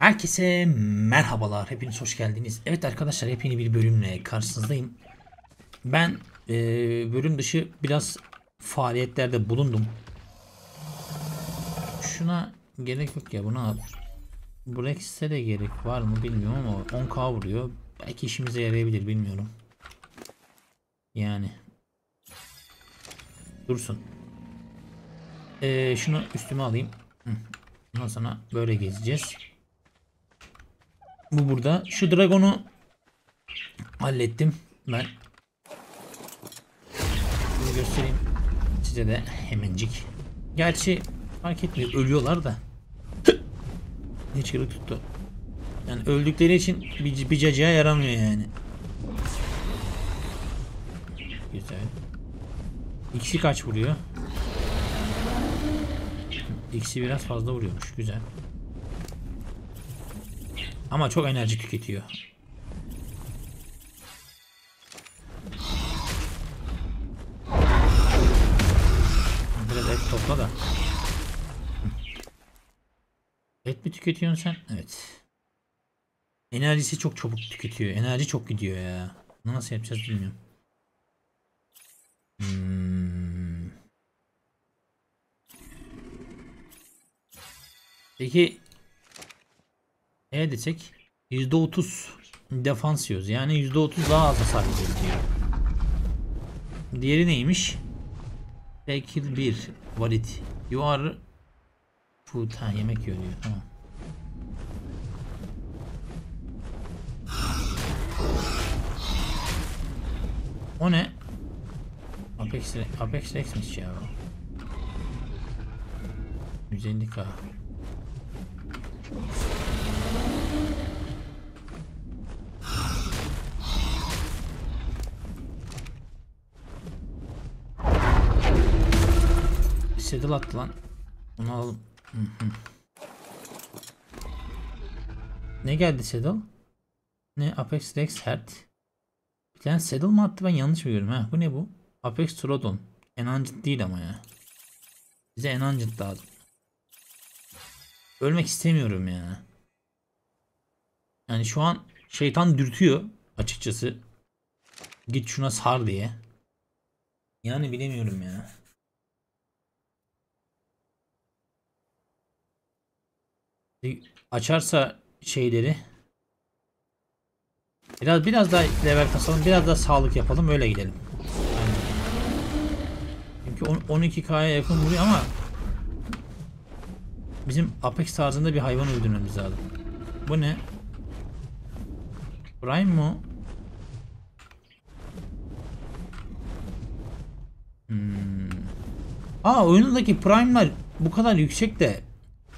Herkese merhabalar. Hepiniz hoş geldiniz. Evet arkadaşlar yepyeni bir bölümle karşınızdayım. Ben e, bölüm dışı biraz faaliyetlerde bulundum. Şuna gerek yok ya buna Brex'e de gerek var mı bilmiyorum ama 10k vuruyor. Belki işimize yarayabilir bilmiyorum. Yani. Dursun. E, şunu üstüme alayım. Ondan sonra böyle gezeceğiz. Bu burada. Şu dragonu hallettim ben. Bunu göstereyim size de hemencik. Gerçi fark etmiyor. Ölüyorlar da. ne çığlık tuttu. Yani öldükleri için bir, bir cacığa yaramıyor yani. Güzel. İkisi kaç vuruyor? İkisi biraz fazla vuruyormuş. Güzel. Ama çok enerji tüketiyor. Biraz et topla da. Et mi tüketiyorsun sen? Evet. Enerjisi çok çabuk tüketiyor. Enerji çok gidiyor ya. Bunu nasıl yapacağız bilmiyorum. Hmm. Peki ne desek %30 defans yiyoruz. Yani %30 daha az hasar veriyoruz diyor. Diğeri neymiş? Tekil 1 valid. You are food. Ha yemek yiyor diyor. Tamam. O ne? Apex, Apex Rex'miş ya. 150k. Saddle attı lan. Onu alalım. Ne geldi Saddle? Ne? Apex Rex Heart. Bir tane Saddle mı attı ben yanlış mı görüyorum ha? Bu ne bu? Apex Trodon. Enancıt değil ama ya. Bize Enancıt lazım. Ölmek istemiyorum ya. Yani şu an şeytan dürtüyor açıkçası. Git şuna sar diye. Yani bilemiyorum ya. Açarsa şeyleri biraz biraz daha level kasalım, biraz daha sağlık yapalım öyle gidelim. Yani. Çünkü 12k'ya yakın vuruyor ama Bizim Apex tarzında bir hayvan öldürmemiz lazım. Bu ne? Prime mu? Hmm. Aa oyunundaki prime'lar bu kadar yüksek de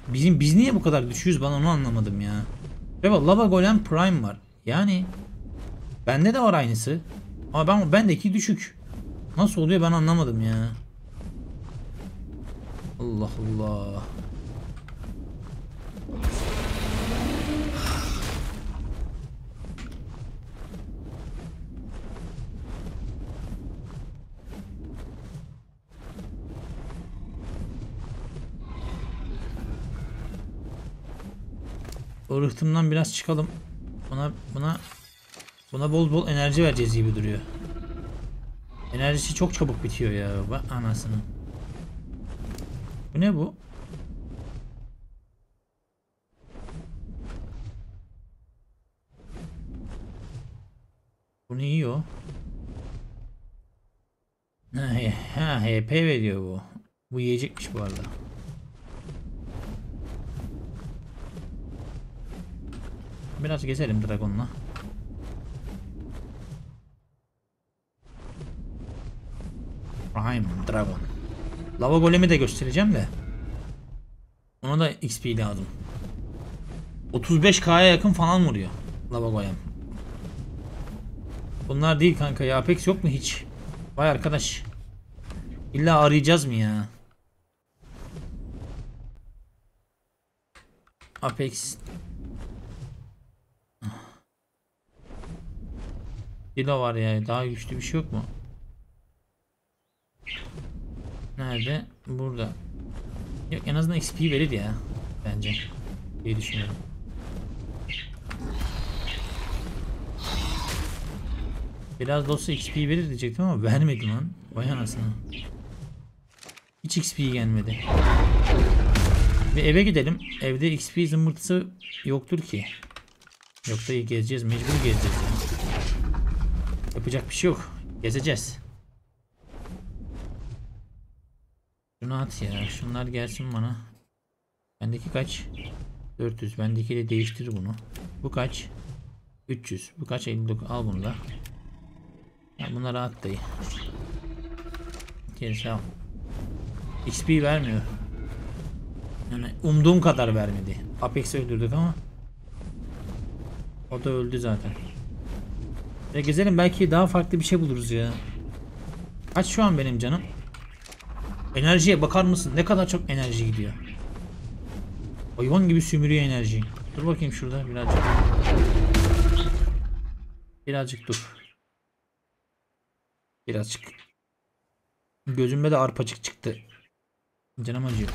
bizim biz niye bu kadar düşüyoruz ben onu anlamadım ya. Ve Lava Golem Prime var. Yani bende de var aynısı. Ama ben bendeki düşük. Nasıl oluyor ben anlamadım ya. Allah Allah. O rıhtımdan biraz çıkalım. Buna buna buna bol bol enerji vereceğiz gibi duruyor. Enerjisi çok çabuk bitiyor ya. Bak anasını. Bu ne bu? Bunu yiyor. Ha, ha, HP veriyor bu. Bu yiyecekmiş bu arada. Biraz gezelim Dragon'la. Prime Dragon. Lava Golem'i de göstereceğim de. Ona da XP lazım. 35k'ya yakın falan vuruyor. Lava Golem. Bunlar değil kanka ya. Apex yok mu hiç? Vay arkadaş. İlla arayacağız mı ya? Apex Dila var yani. Daha güçlü bir şey yok mu? Nerede? Burada. Yok en azından XP verir ya. Bence. İyi düşünüyorum. Biraz da XP verir diyecektim ama vermedi lan. Vay anasını. Hiç XP gelmedi. Ve eve gidelim. Evde XP zımbırtısı yoktur ki. Yoksa gezeceğiz. Mecbur gezeceğiz. Yani. Yapacak bir şey yok. Gezeceğiz. Şunu at ya. Şunlar gelsin bana. Bendeki kaç? 400. Bendeki de değiştir bunu. Bu kaç? 300. Bu kaç? 59. Al bunu da. Ya bunları at dayı. Gerisi al. XP vermiyor. Yani umduğum kadar vermedi. Apex'i öldürdük ama. O da öldü zaten. Ya gezelim belki daha farklı bir şey buluruz ya. Kaç şu an benim canım? Enerjiye bakar mısın? Ne kadar çok enerji gidiyor. Hayvan gibi sümürüyor enerjiyi. Dur bakayım şurada birazcık. Birazcık dur. Birazcık. Gözüme de arpacık çıktı. Canım acıyor.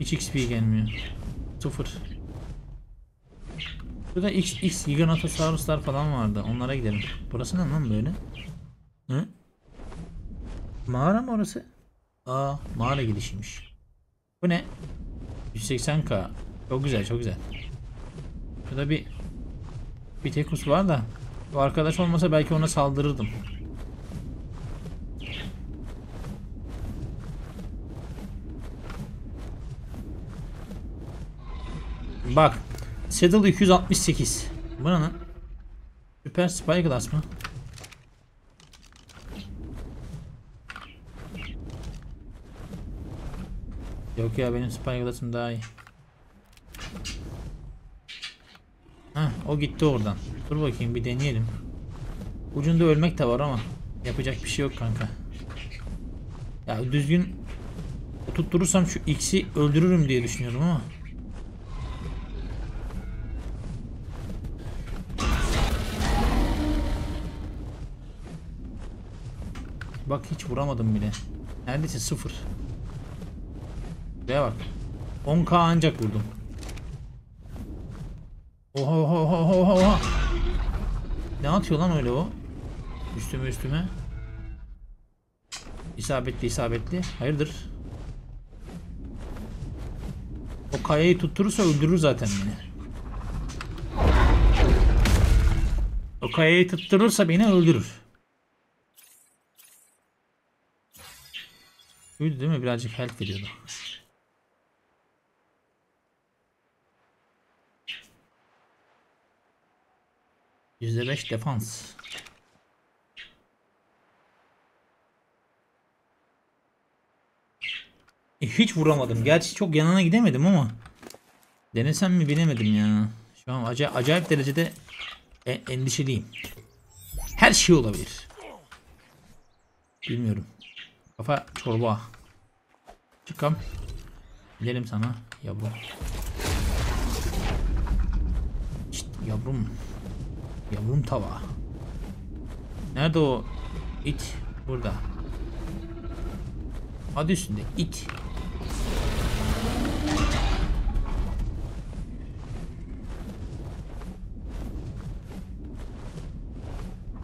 Hiç XP gelmiyor. Sıfır. Burada X, X Giganotosauruslar falan vardı. Onlara gidelim. Burası ne lan böyle? Hı? Mağara mı orası? Aa mağara gidişiymiş. Bu ne? 180k. Çok güzel çok güzel. Şurada bir bir tekus var da bu arkadaş olmasa belki ona saldırırdım. Bak. Saddle 268. Bu ne lan? Süper Spyglass mı? Yok ya benim Spyglass'ım daha iyi. Heh, o gitti oradan. Dur bakayım bir deneyelim. Ucunda ölmek de var ama yapacak bir şey yok kanka. Ya düzgün tutturursam şu X'i öldürürüm diye düşünüyorum ama. Bak hiç vuramadım bile. Neredeyse sıfır. Buraya bak. 10k ancak vurdum. Oha oha oha oha oha. Ne atıyor lan öyle o? Üstüme üstüme. İsabetli isabetli. Hayırdır? O kayayı tutturursa öldürür zaten beni. O kayayı tutturursa beni öldürür. Buydu değil mi? Birazcık health veriyordu. Yüzde beş defans. E, hiç vuramadım. Gerçi çok yanına gidemedim ama denesem mi bilemedim ya. Şu an acayip, acayip derecede e, endişeliyim. Her şey olabilir. Bilmiyorum. Kafa çorba. Çıkam. Gidelim sana yavrum. Şişt, yavrum. Yavrum tava. Nerede o it? Burada. Adı üstünde it.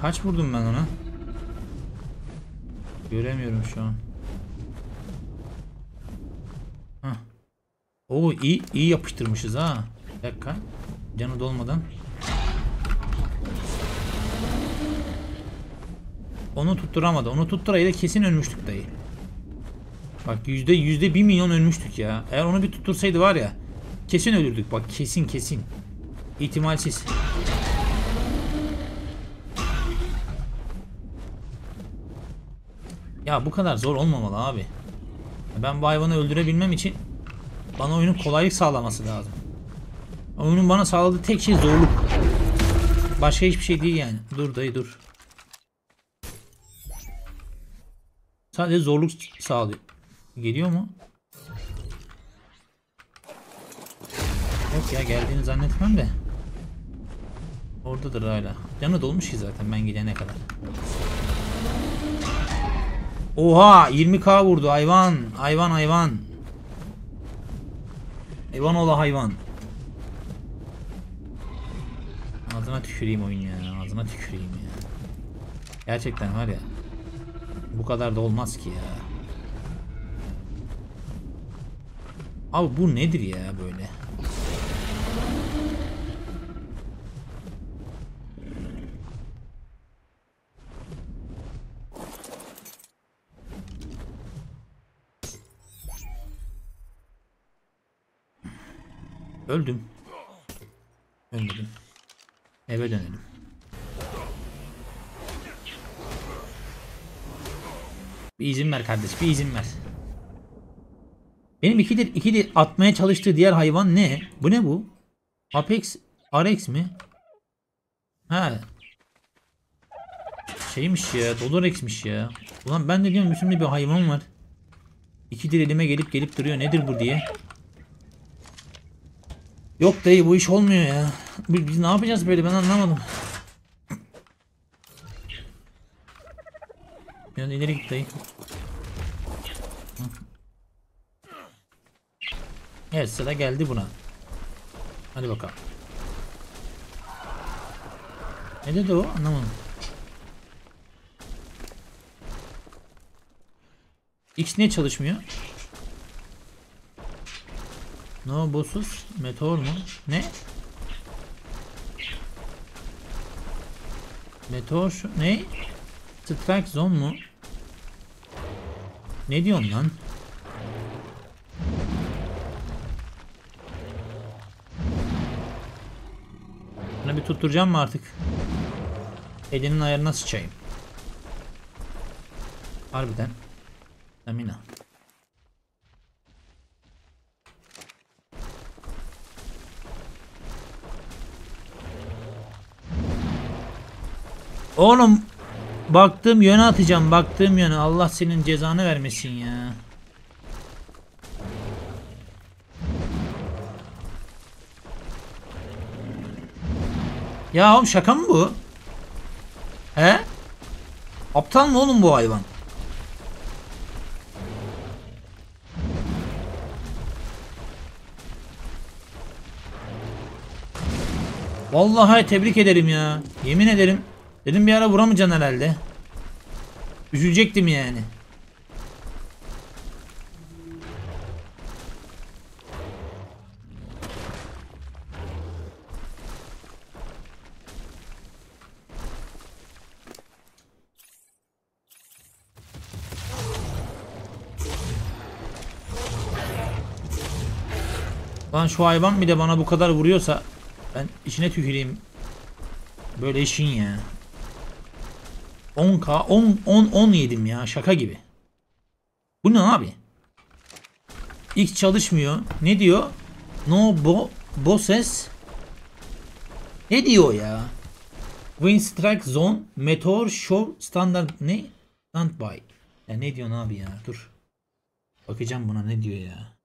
Kaç vurdum ben ona? Göremiyorum şu an. Hah. Oo iyi iyi yapıştırmışız ha. Bir dakika. Canı dolmadan. Onu tutturamadı. Onu tutturaydı kesin ölmüştük dayı. Bak yüzde yüzde bir milyon ölmüştük ya. Eğer onu bir tuttursaydı var ya. Kesin ölürdük bak kesin kesin. İhtimalsiz. Ya bu kadar zor olmamalı abi. Ben bu öldürebilmem için bana oyunun kolaylık sağlaması lazım. Oyunun bana sağladığı tek şey zorluk. Başka hiçbir şey değil yani. Dur dayı dur. Sadece zorluk sağlıyor. Geliyor mu? Yok ya geldiğini zannetmem de. Oradadır hala. Canı dolmuş ki zaten ben gidene kadar. Oha 20k vurdu hayvan hayvan hayvan. Hayvan ola hayvan. Ağzına tüküreyim oyun ya. Ağzına tüküreyim ya. Gerçekten var ya. Bu kadar da olmaz ki ya. Abi bu nedir ya böyle? Öldüm. Ölmedim. Eve dönelim. Bir izin ver kardeş, bir izin ver. Benim ikidir ikidir atmaya çalıştığı diğer hayvan ne? Bu ne bu? Apex RX mi? Ha. Şeymiş ya, Dolorex'miş ya. Ulan ben de diyorum üstümde bir hayvan var. İkidir elime gelip gelip duruyor. Nedir bu diye. Yok dayı bu iş olmuyor ya. Biz, ne yapacağız böyle ben anlamadım. Yani ileri git dayı. Evet sıra geldi buna. Hadi bakalım. Ne dedi o? Anlamadım. X niye çalışmıyor? No boss'uz meteor mu? Ne? Meteor şu ne? Strike zone mu? Ne diyorsun lan? Bunu bir tutturacağım mı artık? Elinin ayarına sıçayım. Harbiden. Amina. Oğlum baktığım yöne atacağım baktığım yöne Allah senin cezanı vermesin ya. Ya oğlum şaka mı bu? He? Aptal mı oğlum bu hayvan? Vallahi tebrik ederim ya. Yemin ederim. Dedim bir ara vuramayacaksın herhalde. Üzülecektim yani. Lan şu hayvan bir de bana bu kadar vuruyorsa ben içine tüküreyim. Böyle işin ya. 10k 10 10 10 yedim ya şaka gibi. Bu ne abi? X çalışmıyor. Ne diyor? No bo bosses. Ne diyor ya? Wind Strike Zone Meteor Show Standard ne? Standby. Ya ne diyorsun abi ya? Dur. Bakacağım buna ne diyor ya.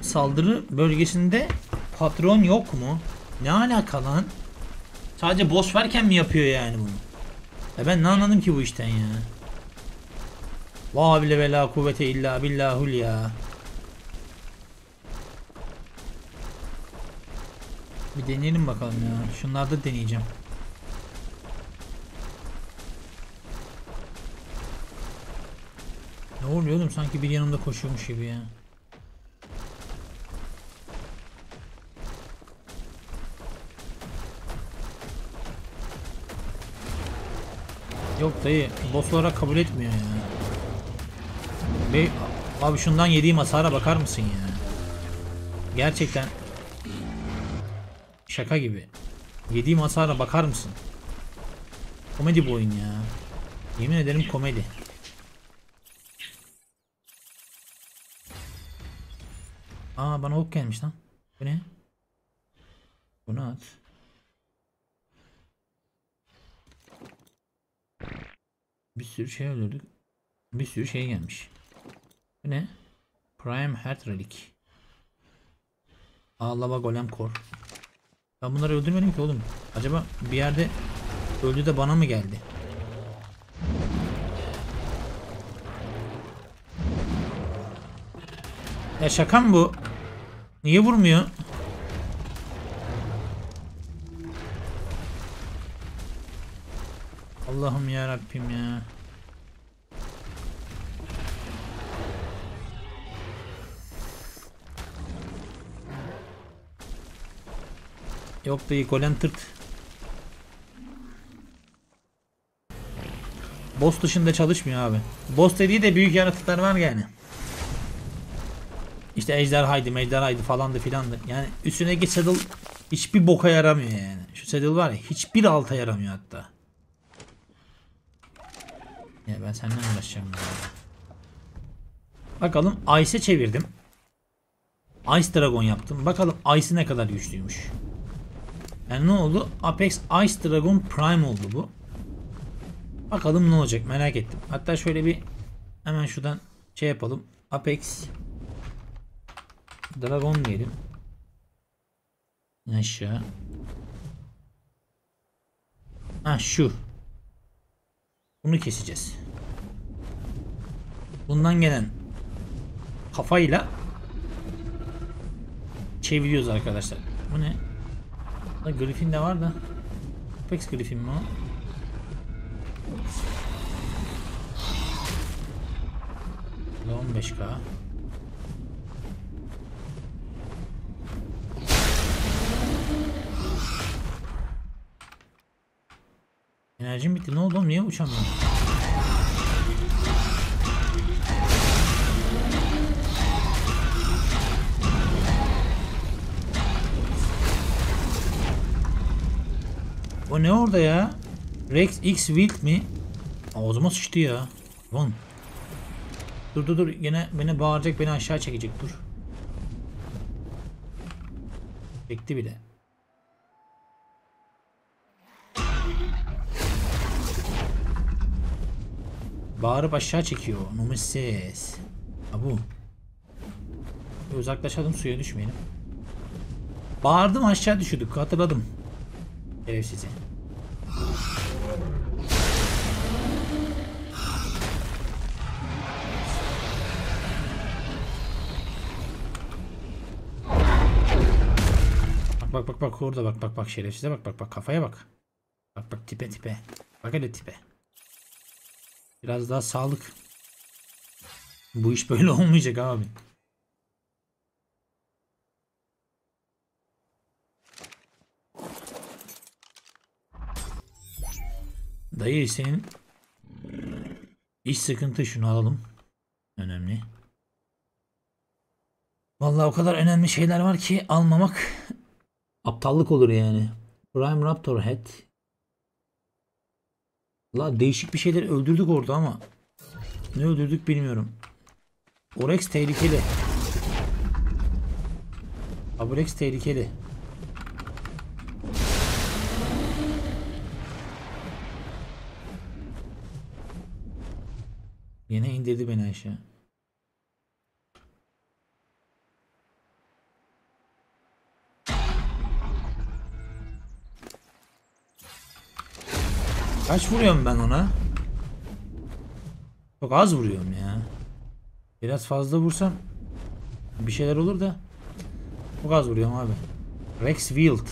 Saldırı bölgesinde patron yok mu? Ne alaka lan? Sadece boss varken mi yapıyor yani bunu? Ya ben ne anladım ki bu işten ya? La havle ve la kuvvete illa billahul ya. Bir deneyelim bakalım ya. Şunlarda deneyeceğim. Ne oluyor oğlum sanki bir yanımda koşuyormuş gibi ya. Yok dayı boss olarak kabul etmiyor ya. Be abi şundan yediğim hasara bakar mısın ya? Gerçekten şaka gibi. Yediğim hasara bakar mısın? Komedi bu oyun ya. Yemin ederim komedi. Aa bana ok gelmiş lan. Bu ne? Bunu at. Bir sürü şey öldürdük. Bir sürü şey gelmiş. Bu ne? Prime Heart Relic. Ağlava Golem Kor. Ben bunları öldürmedim ki oğlum. Acaba bir yerde öldü de bana mı geldi? Ya şaka mı bu? Niye vurmuyor? Allah'ım ya Rabbim ya. Yok değil golem tırt. Boss dışında çalışmıyor abi. Boss dediği de büyük yaratıklar var yani. İşte ejderhaydı, mejderhaydı falandı filandı. Yani üstündeki saddle hiçbir boka yaramıyor yani. Şu saddle var ya hiçbir alta yaramıyor hatta. Ya ben senden uğraşacağım ya. Bakalım Ice'e çevirdim. Ice Dragon yaptım. Bakalım Ice ne kadar güçlüymüş. Yani ne oldu? Apex Ice Dragon Prime oldu bu. Bakalım ne olacak merak ettim. Hatta şöyle bir hemen şuradan şey yapalım. Apex Dragon diyelim. Aşağı. Ha şu. Bunu keseceğiz. Bundan gelen kafayla çeviriyoruz arkadaşlar. Bu ne? Da Griffin de var da. Apex Griffin mi o? Bu da 15k. Enerjim bitti. Ne oldu oğlum? Niye uçamıyorum? O ne orada ya? Rex X Wild mi? Zaman sıçtı ya. Lan. Dur dur dur. Yine beni bağıracak, beni aşağı çekecek. Dur. Çekti bile. Bağırıp aşağı çekiyor. Nemesis. Ha bu. Bir Uzaklaşalım suya düşmeyelim. Bağırdım aşağı düşürdük hatırladım. Şerefsizi. Bak bak bak bak orada bak bak bak şerefsize bak bak bak kafaya bak. Bak bak tipe tipe. Bak hele tipe. Biraz daha sağlık. Bu iş böyle olmayacak abi. Dayı senin iş sıkıntı şunu alalım. Önemli. Vallahi o kadar önemli şeyler var ki almamak aptallık olur yani. Prime Raptor Head. La değişik bir şeyler öldürdük orada ama ne öldürdük bilmiyorum. Orex tehlikeli. Abrex tehlikeli. Yine indirdi beni aşağı. Kaç vuruyorum ben ona? Çok az vuruyorum ya. Biraz fazla vursam bir şeyler olur da çok az vuruyorum abi. Rex Wild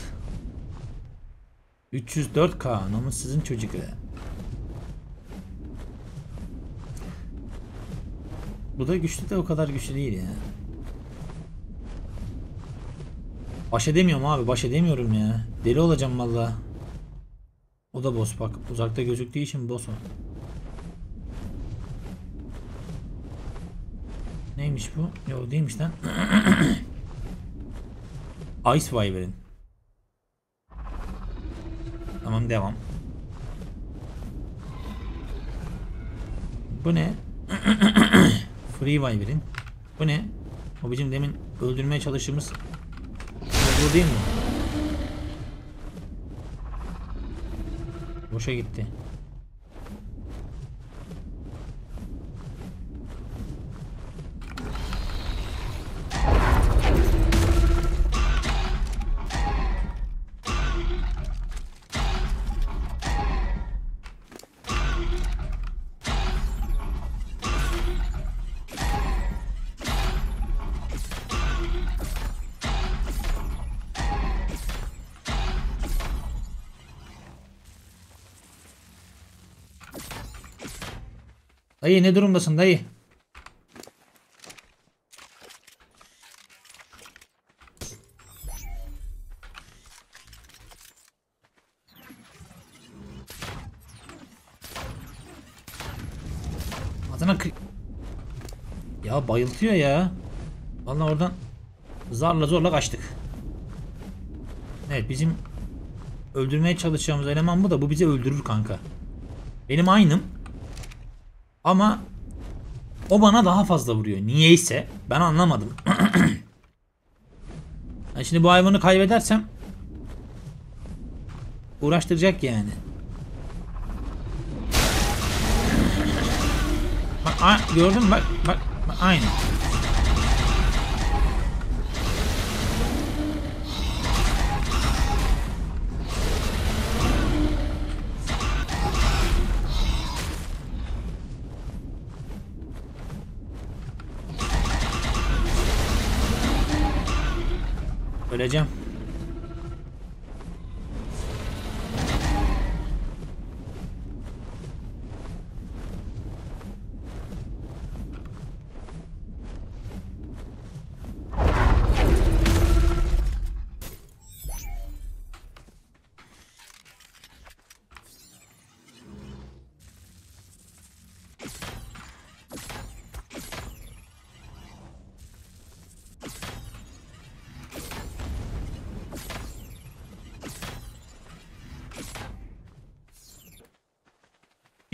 304k namussuzun çocuğu. Bu da güçlü de o kadar güçlü değil ya. Baş edemiyorum abi baş edemiyorum ya. Deli olacağım valla. O da boss bak. Uzakta gözüktüğü için boss o. Neymiş bu? Yok değilmiş lan. Ice Wyvern. Tamam devam. Bu ne? Free Wyvern. Bu ne? O bizim demin öldürmeye çalıştığımız bu değil mi? Boşa gitti. Dayı ne durumdasın dayı? Adana kı- Ya bayıltıyor ya. Vallahi oradan zarla zorla kaçtık. Evet bizim öldürmeye çalışacağımız eleman bu da bu bizi öldürür kanka. Benim aynım. Ama o bana daha fazla vuruyor. Niyeyse ben anlamadım. Ben şimdi bu hayvanı kaybedersem uğraştıracak yani. Bak gördün mü? Bak bak, bak aynı.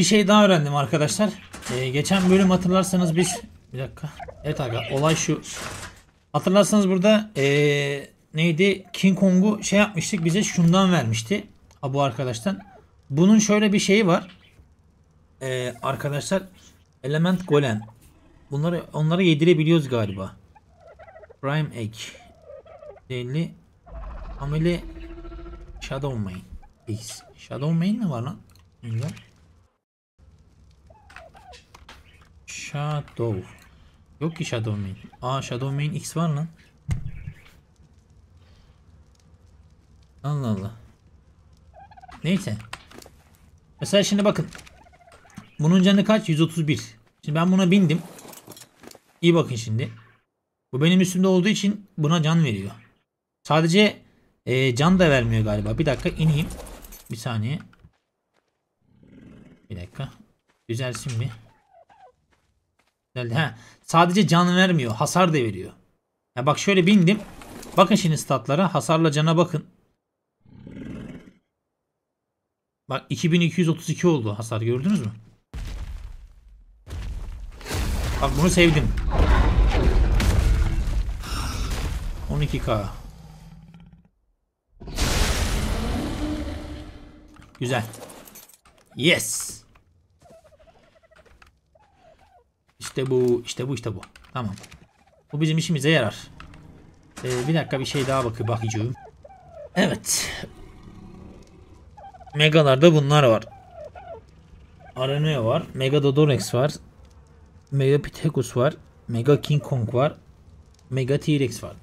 Bir şey daha öğrendim arkadaşlar. Ee, geçen bölüm hatırlarsanız biz bir dakika. Evet aga olay şu. Hatırlarsanız burada ee, neydi? King Kong'u şey yapmıştık. Bize şundan vermişti. Ha, bu arkadaştan. Bunun şöyle bir şeyi var. Ee, arkadaşlar Element Golem. Bunları onları yedirebiliyoruz galiba. Prime Egg. Deli Ameli Shadow Main. X. Shadow Main mi var lan? Güzel. Shadow. Yok ki Shadow Main. Aa Shadow Main X var lan. Allah Allah. Neyse. Mesela şimdi bakın. Bunun canı kaç? 131. Şimdi ben buna bindim. İyi bakın şimdi. Bu benim üstümde olduğu için buna can veriyor. Sadece e, can da vermiyor galiba. Bir dakika ineyim. Bir saniye. Bir dakika. Düzelsin bir. Ha, sadece can vermiyor. Hasar da veriyor. Ya bak şöyle bindim. Bakın şimdi statlara. Hasarla cana bakın. Bak 2232 oldu hasar gördünüz mü? Bak bunu sevdim. 12k. Güzel. Yes. İşte bu, işte bu, işte bu. Tamam. Bu bizim işimize yarar. Ee, bir dakika bir şey daha bakıyor bakacağım. Evet. Megalarda bunlar var. Araneo var. Mega Dodorex var. Mega Pithecus var. Mega King Kong var. Mega T-Rex var.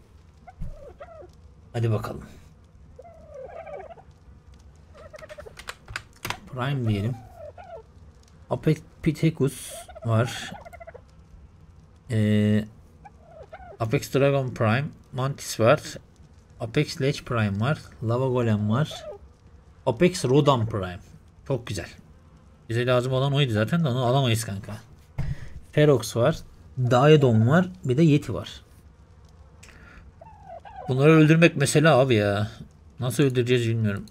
Hadi bakalım. Prime diyelim. Apex Pithecus var. Ee, Apex Dragon Prime. Mantis var. Apex Ledge Prime var. Lava Golem var. Apex Rodan Prime. Çok güzel. Bize lazım olan oydu zaten de onu alamayız kanka. Ferox var. Daedon var. Bir de Yeti var. Bunları öldürmek mesele abi ya. Nasıl öldüreceğiz bilmiyorum.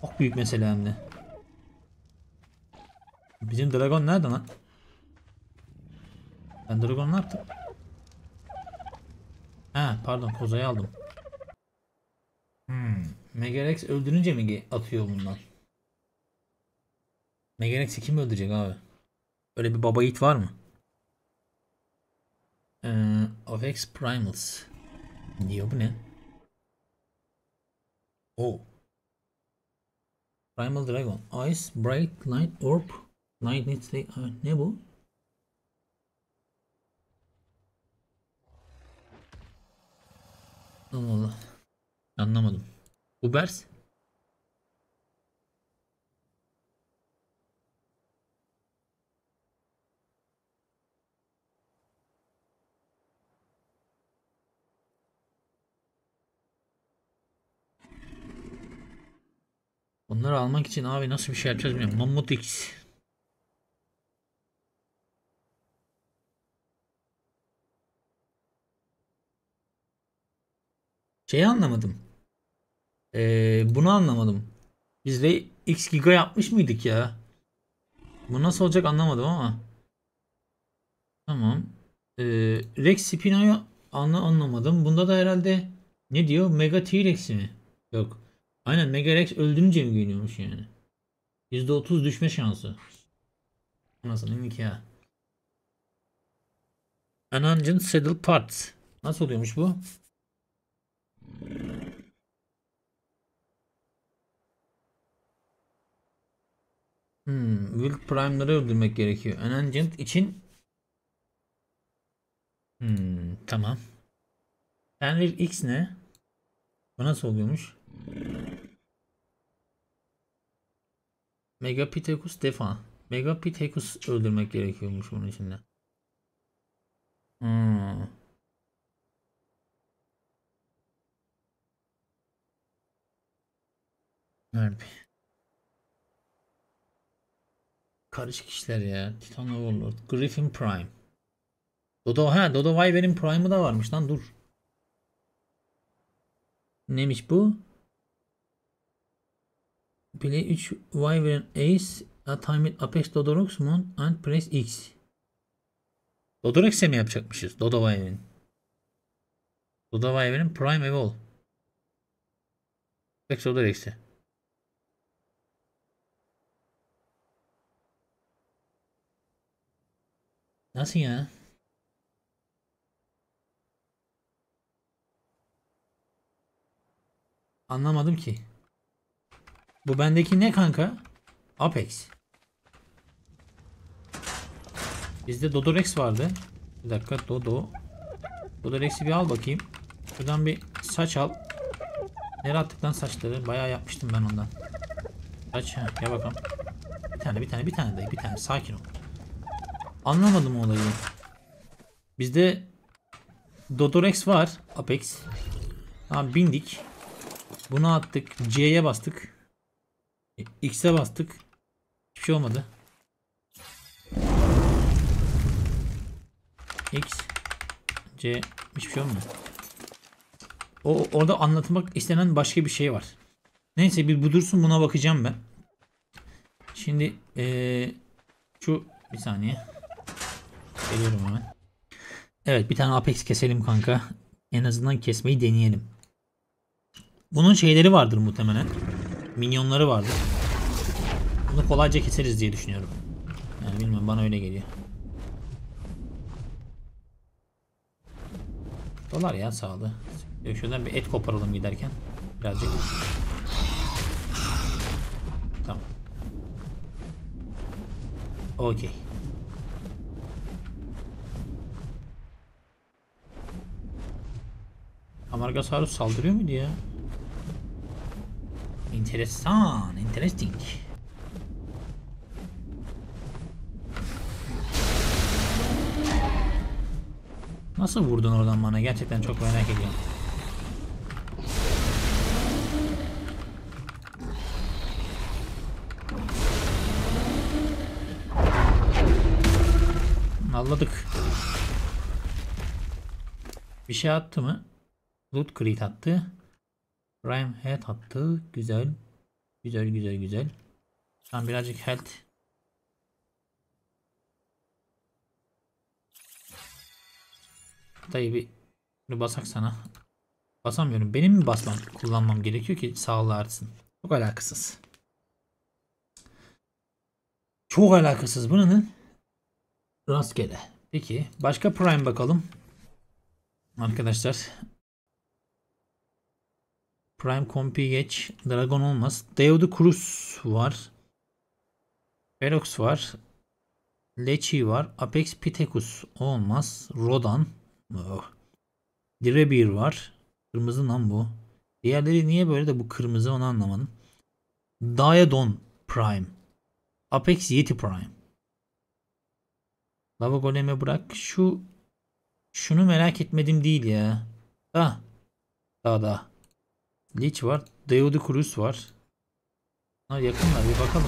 Çok büyük mesele hem de. Bizim dragon nerede lan? Ben dragon ne yaptım? Ha pardon kozayı aldım. Hmm. Megarex öldürünce mi atıyor bundan? Megarex'i kim öldürecek abi? Öyle bir baba yiğit var mı? Ee, Avex Primals. Diyor bu ne? Oh. Primal Dragon. Ice, Bright, Light, Orb. To... Ha, ne bu? Allah Allah. Anlamadım. Ubers? Bunları almak için abi nasıl bir şey yapacağız bilmiyorum. Mammut X. Şeyi anlamadım. Ee, bunu anlamadım. Biz de X Giga yapmış mıydık ya? Bu nasıl olacak anlamadım ama. Tamam. Ee, Rex Spino'yu anla anlamadım. Bunda da herhalde ne diyor? Mega T-Rex mi? Yok. Aynen Mega Rex öldürünce mi geliyormuş yani? %30 düşme şansı. Anasının nikahı. An Saddle Parts. Nasıl oluyormuş bu? Hmm, Wild Prime'ları öldürmek gerekiyor. Unengine için Hmm, tamam. Fenrir X ne? Bu nasıl oluyormuş? Megapithecus defa. Megapithecus öldürmek gerekiyormuş bunun içinde. Hmm. Harbi. Karışık işler ya. Titan Overlord. Griffin Prime. Dodo ha Dodo Wyvern'in Prime'ı da varmış lan dur. Neymiş bu? Play 3 Wyvern Ace A Time with Apex Dodorox Mon and Press X. Dodorex'e mi yapacakmışız? Dodo Wyvern. Dodo Wyvern'in Prime Evol. Apex Dodorex'e. Nasıl ya? Anlamadım ki. Bu bendeki ne kanka? Apex. Bizde Dodorex vardı. Bir dakika Dodo. Dodorex'i bir al bakayım. Şuradan bir saç al. Nereye attık lan saçları? Bayağı yapmıştım ben ondan. Saç ha gel bakalım. Bir tane bir tane bir tane dayı bir tane sakin ol. Anlamadım olayı. Bizde Dodorex var. Apex. Tamam bindik. Bunu attık. C'ye bastık. X'e bastık. Hiçbir şey olmadı. X C hiçbir şey olmuyor. O orada anlatmak istenen başka bir şey var. Neyse bir bu dursun buna bakacağım ben. Şimdi ee, şu bir saniye. Geliyorum hemen. Evet bir tane Apex keselim kanka. En azından kesmeyi deneyelim. Bunun şeyleri vardır muhtemelen. Minyonları vardır. Bunu kolayca keseriz diye düşünüyorum. Yani bilmiyorum bana öyle geliyor. Dolar ya sağlı. Şuradan bir et koparalım giderken. Birazcık. Tamam. Okey. Amargasaurus saldırıyor muydu ya? Enteresan, interesting. Nasıl vurdun oradan bana? Gerçekten çok merak ediyorum. Anladık. Bir şey attı mı? Loot crate attı. Prime health attı. Güzel. Güzel güzel güzel. Şu an birazcık health. Dayı bir, bir basak sana. Basamıyorum. Benim mi basmam kullanmam gerekiyor ki sağlığı artsın. Çok alakasız. Çok alakasız. Bunun rastgele. Peki başka prime bakalım. Arkadaşlar Prime Comp'i geç. Dragon olmaz. Deodokrus var. Ferox var. Lechi var. Apex Pithecus olmaz. Rodan. Oh. Direbir var. Kırmızı lan bu. Diğerleri niye böyle de bu kırmızı onu anlamadım. Diadon Prime. Apex Yeti Prime. Lava Golem'e bırak. Şu şunu merak etmedim değil ya. Da. Da da. Lich var. Deodokrus var. Ha, yakınlar bir bakalım.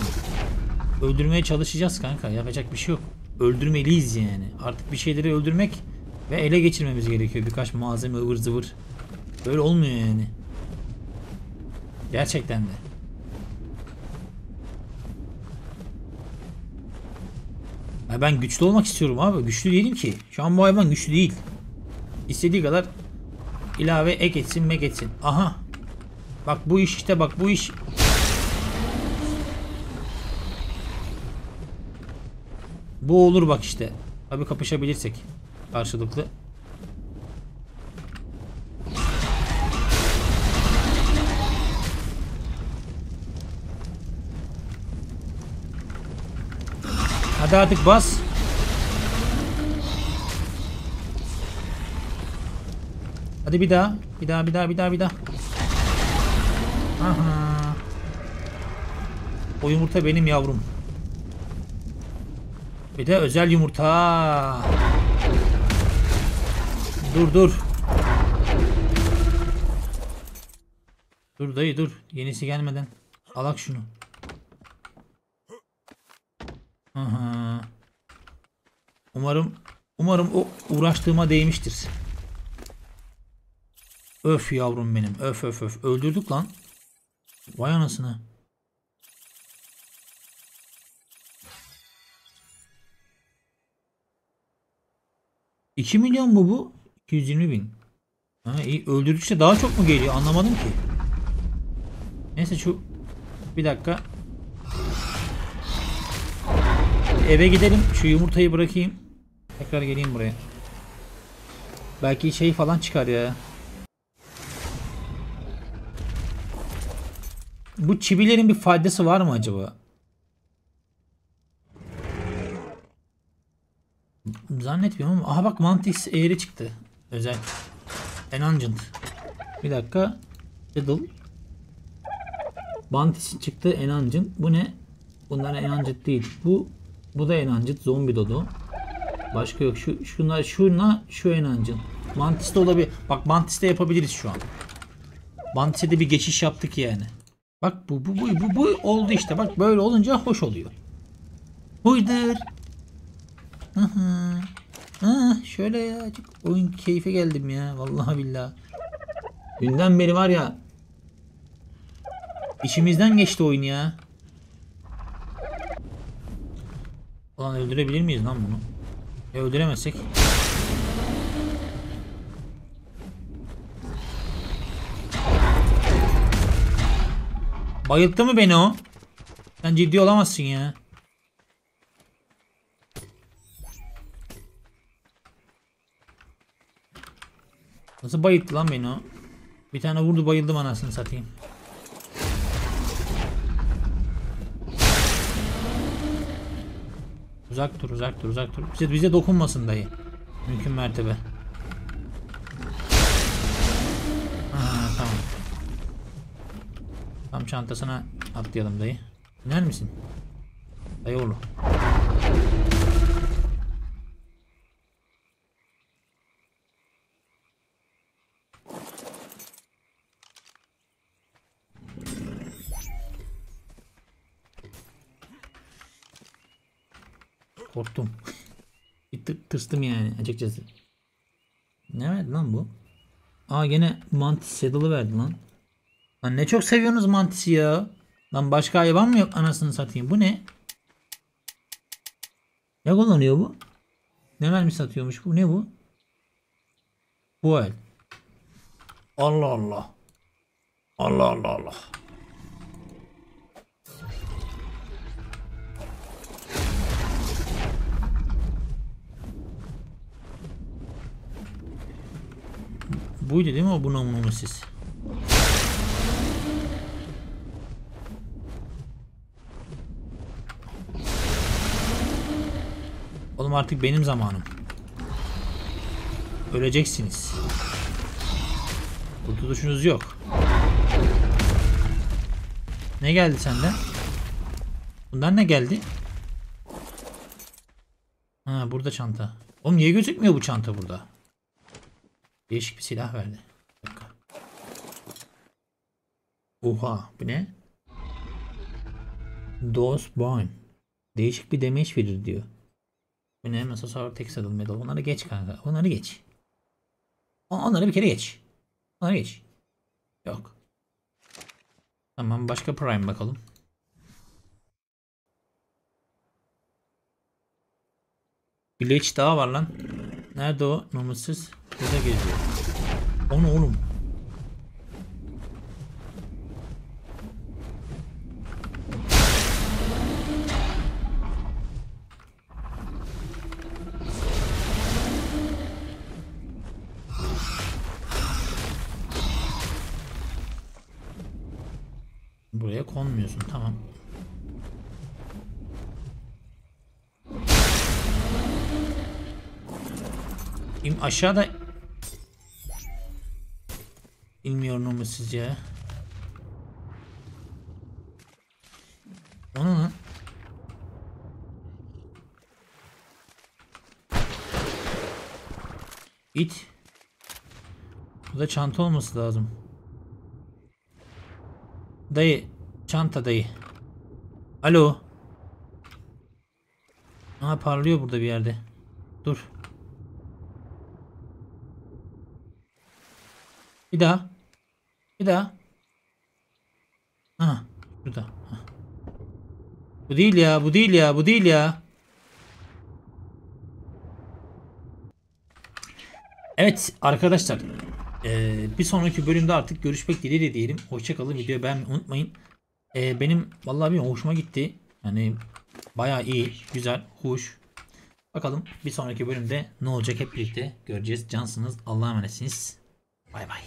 Öldürmeye çalışacağız kanka. Yapacak bir şey yok. Öldürmeliyiz yani. Artık bir şeyleri öldürmek ve ele geçirmemiz gerekiyor. Birkaç malzeme ıvır zıvır. Böyle olmuyor yani. Gerçekten de. Ya ben güçlü olmak istiyorum abi. Güçlü değilim ki. Şu an bu hayvan güçlü değil. İstediği kadar ilave ek etsin mek etsin. Aha. Bak bu iş işte bak bu iş. Bu olur bak işte. Tabi kapışabilirsek. Karşılıklı. Hadi artık bas. Hadi bir daha. Bir daha bir daha bir daha bir daha. Aha. O yumurta benim yavrum. Bir de özel yumurta. Dur dur. Dur dayı dur. Yenisi gelmeden. Alak şunu. Aha. Umarım umarım o uğraştığıma değmiştir. Öf yavrum benim. Öf öf öf. Öldürdük lan. Vay anasını. İki milyon mu bu? 220 bin. Ha, iyi. Öldürdükçe daha çok mu geliyor? Anlamadım ki. Neyse şu bir dakika. Eve gidelim. Şu yumurtayı bırakayım. Tekrar geleyim buraya. Belki şey falan çıkar ya. Bu çivilerin bir faydası var mı acaba? Zannetmiyorum ama aha bak Mantis eğri çıktı. Özel. Enangent. Bir dakika. Fiddle. Mantis çıktı Enangent. Bu ne? Bunlar Enangent değil. Bu bu da Enangent. Zombi dodo. Başka yok. Şu şunlar şuna şu Enangent. Mantis de olabilir. Bak Mantis de yapabiliriz şu an. Mantis'e de bir geçiş yaptık yani. Bak bu bu bu bu, bu oldu işte. Bak böyle olunca hoş oluyor. Buydur. Hı. Ha, şöyle ya. Oyun keyfe geldim ya. Vallahi billahi. Dünden beri var ya. İçimizden geçti oyun ya. Ulan öldürebilir miyiz lan bunu? Ya öldüremezsek. Bayılttı mı beni o? Sen ciddi olamazsın ya. Nasıl bayılttı lan beni o? Bir tane vurdu bayıldım anasını satayım. Uzak dur uzak dur uzak dur. Bize, bize dokunmasın dayı. Mümkün mertebe. Tam çantasına atlayalım dayı. İner misin? Dayı oğlu. Korktum. Bir tık tırstım yani açıkçası. Ne verdi lan bu? Aa gene mantis saddle'ı verdi lan. Lan ne çok seviyorsunuz mantisi ya. Lan başka hayvan mı yok anasını satayım. Bu ne? Ne kullanıyor bu? Ne mermi satıyormuş bu? Ne bu? Bu el. Allah Allah. Allah Allah Allah. Buydu değil mi o bu namlumu siz? Oğlum artık benim zamanım. Öleceksiniz. Kurtuluşunuz yok. Ne geldi senden? Bundan ne geldi? Ha burada çanta. Oğlum niye gözükmüyor bu çanta burada? Değişik bir silah verdi. Bir. Oha bu ne? Dose Bone. Değişik bir damage verir diyor. Bu ne? Mesela sonra tek saddle medal. Onları geç kanka. Onları geç. On- Onları bir kere geç. Onları geç. Yok. Tamam başka prime bakalım. Leech daha var lan. Nerede o? Namussuz. Burada geziyor. Onu oğlum. İn aşağıda inmiyor mu sizce? Onu lan. İt. Burada çanta olması lazım. Dayı. Çanta dayı. Alo. Aa parlıyor burada bir yerde. Dur. Bir daha. Bir daha. Ha, şurada. Ha. Bu değil ya, bu değil ya, bu değil ya. Evet arkadaşlar. eee, bir sonraki bölümde artık görüşmek dileğiyle diyelim. Hoşçakalın. Videoyu beğenmeyi unutmayın. Eee, benim vallahi bir hoşuma gitti. Yani bayağı iyi, güzel, hoş. Bakalım bir sonraki bölümde ne olacak hep birlikte göreceğiz. Cansınız. Allah'a emanetsiniz. Bay bay.